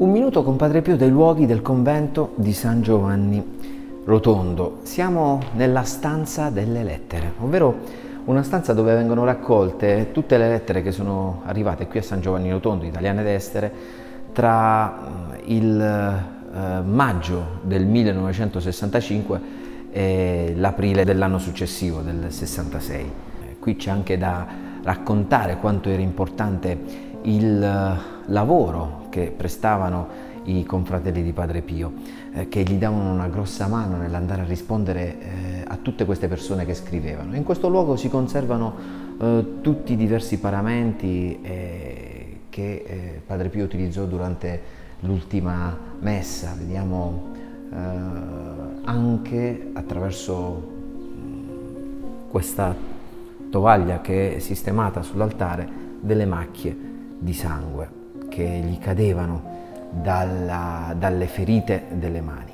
Un minuto con Padre Pio dei luoghi del convento di San Giovanni Rotondo. Siamo nella stanza delle lettere, ovvero una stanza dove vengono raccolte tutte le lettere che sono arrivate qui a San Giovanni Rotondo, italiane ed estere, tra mm, il eh, maggio del 1965 e l'aprile dell'anno successivo, del 66. Eh, qui c'è anche da raccontare quanto era importante il eh, lavoro che prestavano i confratelli di Padre Pio, eh, che gli davano una grossa mano nell'andare a rispondere eh, a tutte queste persone che scrivevano. In questo luogo si conservano eh, tutti i diversi paramenti eh, che eh, Padre Pio utilizzò durante l'ultima messa, vediamo anche attraverso mm, questa tovaglia che è sistemata sull'altare delle macchie di sangue che gli cadevano dalla, dalle ferite delle mani.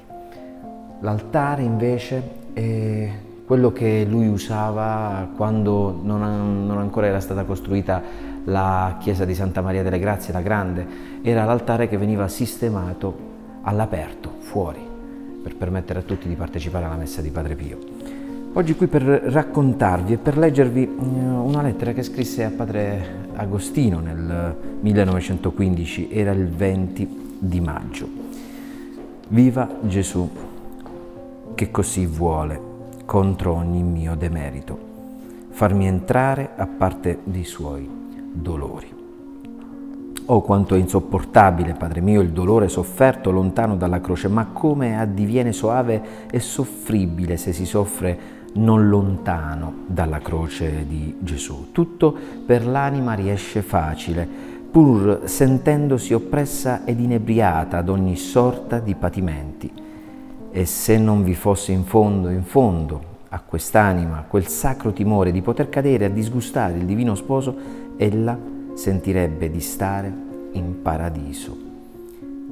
L'altare invece è quello che lui usava quando non, non, ancora era stata costruita la chiesa di Santa Maria delle Grazie, la grande, era l'altare che veniva sistemato all'aperto, fuori, per permettere a tutti di partecipare alla messa di Padre Pio. Oggi qui per raccontarvi e per leggervi eh, una lettera che scrisse a padre Agostino nel 1915, era il 20 di maggio. Viva Gesù, che così vuole, contro ogni mio demerito, farmi entrare a parte dei suoi dolori. Oh, quanto è insopportabile, Padre mio, il dolore sofferto lontano dalla croce, ma come addiviene soave e soffribile se si soffre non lontano dalla croce di Gesù. Tutto per l'anima riesce facile, pur sentendosi oppressa ed inebriata ad ogni sorta di patimenti. E se non vi fosse in fondo, in fondo, a quest'anima quel sacro timore di poter cadere a disgustare il divino sposo, ella sentirebbe di stare in paradiso.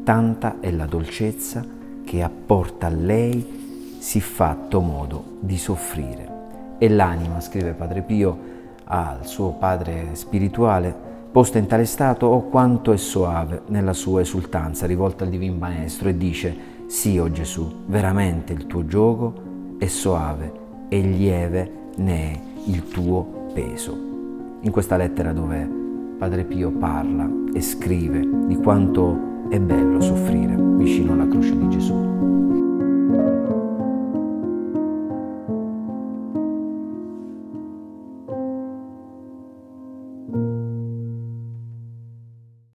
Tanta è la dolcezza che apporta a lei siffatto modo di soffrire. E l'anima, scrive Padre Pio al suo padre spirituale, posta in tale stato, oh quanto è soave nella sua esultanza rivolta al Divin Maestro e dice, sì, o oh Gesù, veramente il tuo gioco è soave e lieve ne è il tuo peso. In questa lettera dove Padre Pio parla e scrive di quanto è bello soffrire vicino alla croce di Gesù.